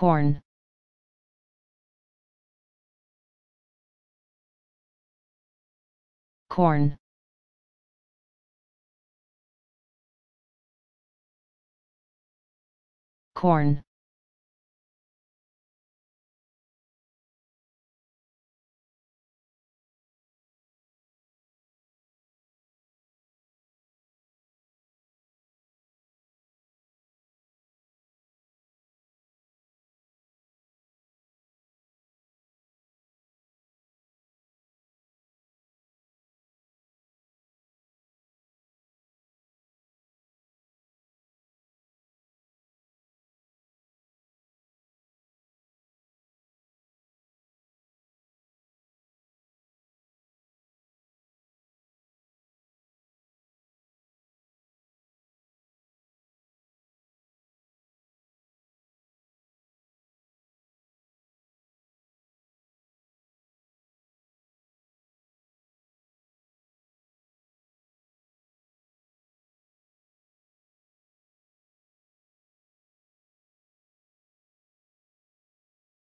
corn corn. Corn.